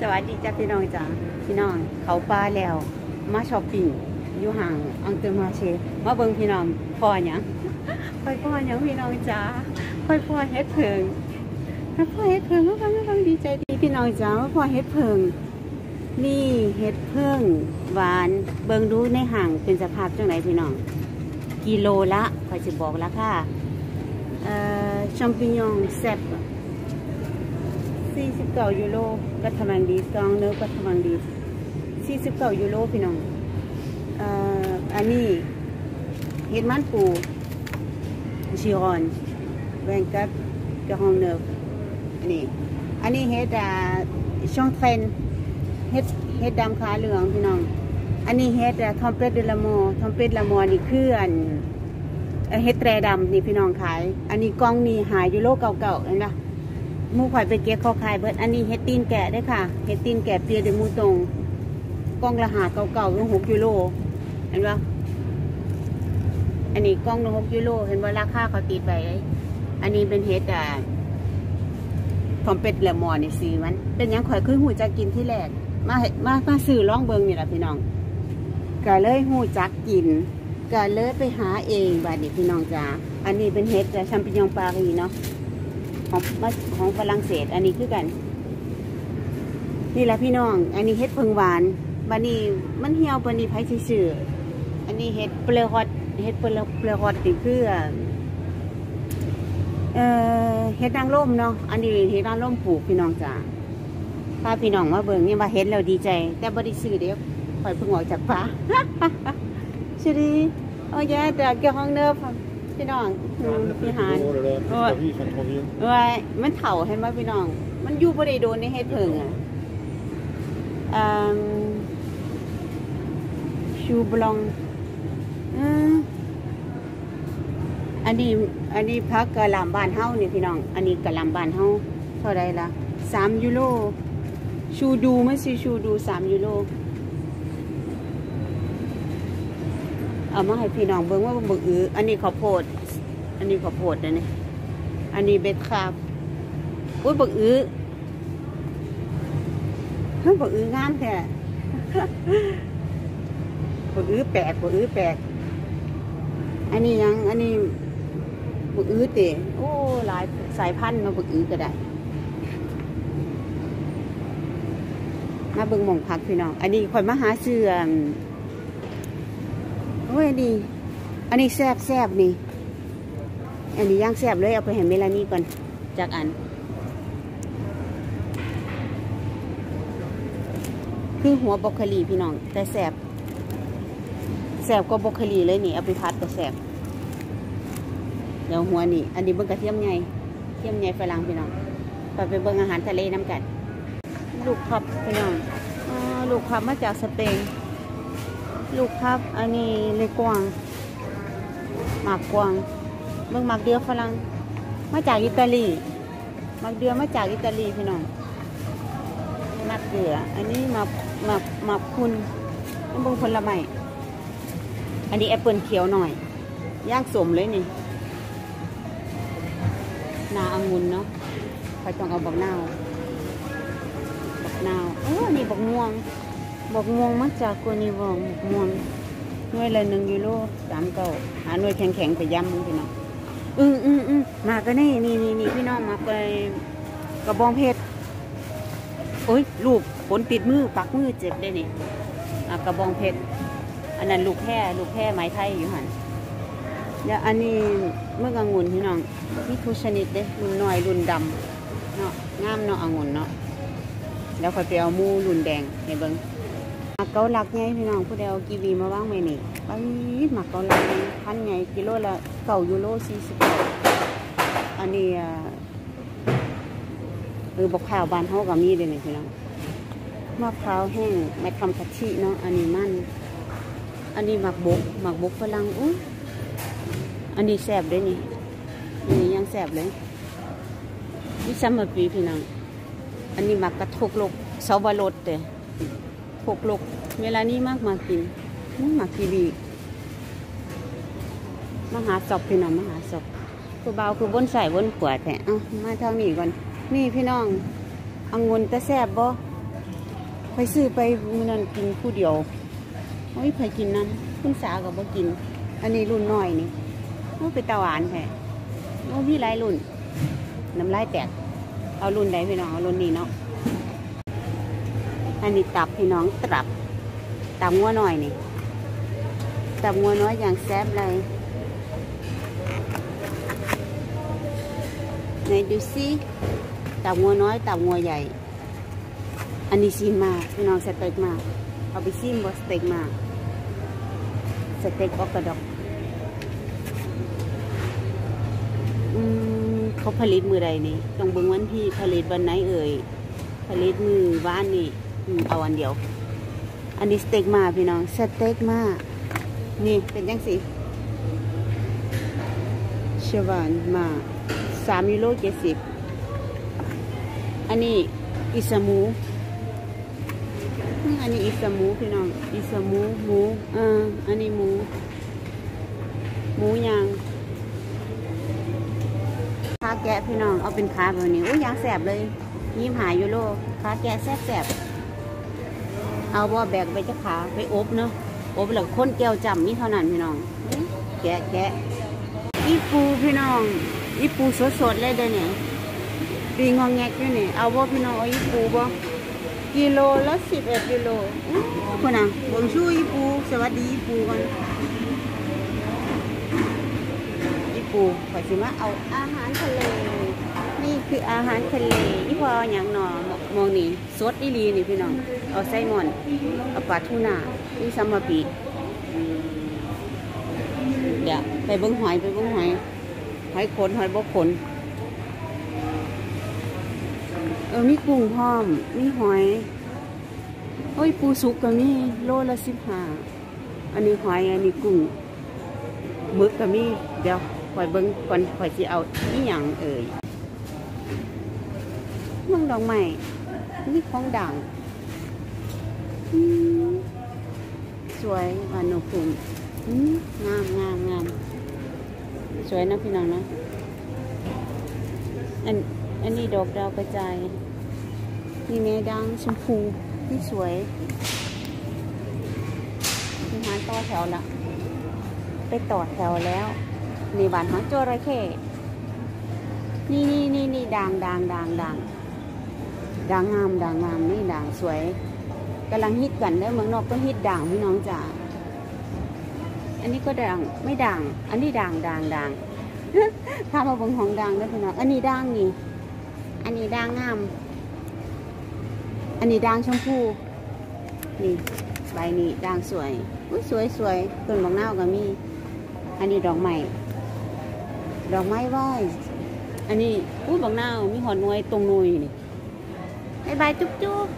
สวัสดีจ้าพี่น้องจ้าพี่น้องเขาปลาแล้ว มาช้อปปิ้งอยู่ห่างอังเตอร์มาเชมาเบิ่งพี่น้องพ่อยังค่อยพ่อยังพี่น้องจ้าค่อยพ่อเฮ็ดเพิงค่อพ่อเฮ็ดเพิงก็ฟังก็ฟังดีใจดีพี่น้องจ้าว่าพ่อเฮ็ดเพิงนี่เฮ็ดเพิ่งหวานเบิ่งดูในห่างเป็นสภาพจังไหนพี่น้อง กิโลละคอยจะบอกราคาเอ่อชัมปิญองแซ่บ 49ยูโรก็ทำงดีกองเนื้อก็ทำงดี49ยูโรพี่น้องอันนี้เห็ดมันปูชิรอนแวงกัดกระหองเนื้อนนี้อันนี้เห็ดาช่องเทรนเฮ็ดเฮ็ดดำขาเหลืองพี่น้อง อันนี้เฮ็ดทอมเป็ดเดลามอทอมเป็ดละมอนี่คืออันเฮ็ดแตรดำนี่พี่น้องขาย อันนี้กล้องนี่หายยูโลเก่าๆเห็นปะ มูข่อยไปเก็บเขาขายเบิดอันนี้เฮดตีนแกะได้ค่ะเฮดตีนแกะเปียเดยมูตรงกล้องละหาเก่าๆต้องหกยูโรเห็นปะอันนี้กล้องละหกยูโรเห็นว่าราคาเขาติดไปอันนี้เป็นเฮ็ดอ่าทอมเป็ดและหมอนี่ซื้อมัน เป็นยังข่อยคือหูจักกินที่แรกมาเฮ็ดมามาซื้อล่องเบิงนี่แหละพี่น้องก็เลยหูจักกินก็เลยไปหาเองบาดนี้พี่น้องจ้าอันนี้เป็นเห็ดแชมปิญองปารีเนาะ ของมาของฝรั่งเศส อันนี้คือกัน นี่แหละพี่น้อง อันนี้เห็ดเพิงหวานบาดนี้มันเหี่ยวปานนี้ไผสิซื้ออันนี้เห็ดเปลือกฮอตเห็ดเปลือกเปลือกฮอตนี่คือเอ่อเฮ็ดนางร่มเนาะ อันนี้เฮ็ดนางร่มปลูกพี่น้องจ้าถ้าพี่น้องมาเบิ่งนี่มาเห็นแล้วดีใจ แต่บ่ได้ซื้อเด้อข่อยเพิ่งออกจากป่าสวัสดีโอ้ย แต่เกี่ยวห้องเนิบพี่น้องอืมพี่หาน Oh là là, Ouais. ta vie, ils sont trop vieux. เอ้ยมันเฒ่าเห็นไหมพี่น้อง มันอยู่บ่ได้โดนในเฮ็ดเพิงอะอืมชูบลองอืมอันนี้ อันนี้พักกะหล่ำบ้านเฮานี่พี่น้อง อันนี้กะหล่ำบ้านเฮาเท่าไรล่ะสามยูโรชูดูไม่ใช่ชูดูสามยูโร เอามาให้พี่น้องเบิ่งว่าบึกอืออันนี้ข้าวโพด อันนี้ข้าวโพดนะนี่อันนี้เบ็ดคาบอุ้ยบักอื้อเฮ้ยบักอื้องามแท้บักอื้อแปลกบักอื้อแปลกอันนี้ยัง อันนี้บักอื้อเตะโอ้หลายสายพันธุ์เนาบักอื้อก็ได้มาเบิ่งมองพักพี่น้อง อันนี้ข่อยมาหาเสื้ออั่น โอ้ยอันนี้อันนี้แซบแซบนี่ อันนี้ย่างแซบเลยเอาไปให้เมลานี่ก่อน จากอัน คือหัวบอกคลีพี่น้อง แต่แซบแซบกว่าบอกคลีเลยนี่ เอาไปพัดก็แซบเดี๋ยวหัวนี่ อันนี้เบิ่งกระเทียมใหญ่เทียมใหญ่ฝรั่งพี่น้องไปไปเบิ่งอาหารทะเลน้ำกัน ลูกพับพี่น้องอ่าลูกพับมาจากสเปน ลูกพับ อันนี้เลยกวางหมากกวางเมืองมักเดือฝรั่งมาจากอิตาลีหมักเดือมาจากอิตาลีพี่น้องหมักเดืออันนี้หมักหมักหมักคุณนี่เบงผลไม้อันนี้แอปเปิลเขียวหน่อยย่างสมเลยนี่นาอางุนเนาะใครต้องเอาบักนาวบักนาวเออนี่บักม่วง บักม่วงมาจากกัวนีวองบักม่วงหน่วยละหนึ่งยูโรสามเก้าหาหน่วยแข็งๆไปย้ำมึงพี่น้องอืมอืมอืมมาก็นี่นี่นี่นี่พี่น้องมาไปกระบองเพชรโอ้ยลูกฝนติดมือปักมือเจ็บได้นี่อะกระบองเพชรอันนั้นลูกแค่ลูกแค่ไม้ไทยอยู่หันแล้วอันนี้เมื่อกองุ่นพี่น้องมีทุชนิดเด้รุ่นน้อยรุ่นดำเนาะงามเนาะองุ่นเนาะแล้วค่อยไปเอามูรุ่นแดงให้เบิ่ง มักเกาลักไงพี่น้องผู้ใดเอากีวีมาว่างไว้นี่ไปหมักเกาลักพันไงกิโลละเก้ายูโรสี่สิบอันนี้อ่าเออบอกข้าวบานเฮาก็มีเด้นี่พี่น้องมะพร้าวแห้งมาทำกะทิเนาะอันนี้มันอันนี้หมักบกหมักบกฝรั่งอุ้ยอันนี้แซ่บเด้นี่อันนี้ยังแซ่บเลยนี่ซัมเมอร์ปีพี่น้องอันนี้หมักกระทกลกเสาบะรดเด้ ทกลกเวลานี้มากมากินหมักกีบีมหาศพพี่น้องมหาศพคือเบาคือบนใส่บนขวดแต่เอามาทางนี้ก่อนนี่พี่น้ององุ่นตะแซบบ่ซื้อไปมือนันกินผู้เดียวโอ้ยไปกินน้ำคุณสาก็บ่กิน อันนี้รุ่นน้อยนี่โอ้เป็นตาหวานแท้โอ้มีหลายรุ่นน้ำลายแตกเอารุ่นใดพี่น้องเอารุ่นนี้เนาะ อันนี้ตับพี่น้องตับตับงัวน้อยนี่ตับงัวน้อยอย่างแซ่บเลยไหนดูสิตับงัวน้อยตับงัวใหญ่ อันนี้ซีมาพี่น้องสเต็กมาเอาไปซีมบสเต็กมาสเต็กออกกระดกอืมเขาผลิตมือใดนี่ต้องเบิ่งวันที่ผลิตวันไหนเอ่ยผลิตมือบ้านนี่ เอาอันเดียว อันนี้สเต็กมาพี่น้องสเต็กมานี่เป็นยังสิเชวานมาสามยูโรเจ็ดสิบอันนี้อิสมูอันนี้อิสมูพี่น้องอิสมูหมูเอออันนี้หมู หมูย่างขาแกะพี่น้องเอาเป็นขาแบบนี้โอ้ยยางแสบเลยยิ้มหายยูโรขาแกะแสบแสบ เอาบ่แบกไปจะขาไปอบเนาะอบแล้วคนแก้วจำนี่เท่านั้นพี่น้อง แกะแกะอีปูพี่น้องอีปูสดๆเลยเด้อเนี่ยปีงองแงกอยู่นี่เอาบ่พี่น้องเอาอีปูบ่กิโลละสิบเอ็ดกิโลคนน่ะบงชูอีปูสวัสดีอีปูก่อนอีปูขอยสิมาเอาอาหารทะเล คืออาหารทะเลอีพอเอาหยังหนอมองนี่สดอีลีนี่พี่น้อง เอาไส้หมอนเอาปลาทูน่านี่ซัมมาปีเดี๋ยวไปเบิ้งหอยไปเบิ้งหอยหอยขนหอยบกขนเออมีกุ้งพร้อม มีหอย โอ้ยปูสุกก็มีโลละสิบห้าอันนี้หอยอันนี้กุ้งมึกก็มีเดี๋ยวคอยเบิ้งก่อนคอยสิเอาอีหยังเอ่ย มืองดอกไม้มีของด่างสวยหวานหนุกุ่มงามงามงามสวยนะพี่น้องนะอันอันนี้ดอกดาวกระจายนี่แม่ดังชมพูที่สวยทีหาต่อแถวละไปต่อแถวแล้วนี่บานหางจระเข้นี่นี่นี่นี่ด่างด่างด่างด่าง ด่างงามด่างงามนี่ด่างสวยกำลังฮิตกันเด้อเมืองนอกก็ฮิตด่างพี่น้องจ๋าอันนี้ก็ด่างไม่ด่าง อันนี้ด่างด่างด่างถ้ามาบิ่งของด่างเด้อพี่น้องอันนี้ด่างนี่ อันนี้ด่างงาม อันนี้ด่างชมพูนี่ใบนี้ด่างสวยอุ้ยสวยสวยต้นบางนาวก็มี อันนี้ดอกไม้ดอกไม้ไหวอันนี้อุ้ยบางนาวมีหอดหน่วยตรงหน่ยนี่ บายบายจุ๊บจุ๊บ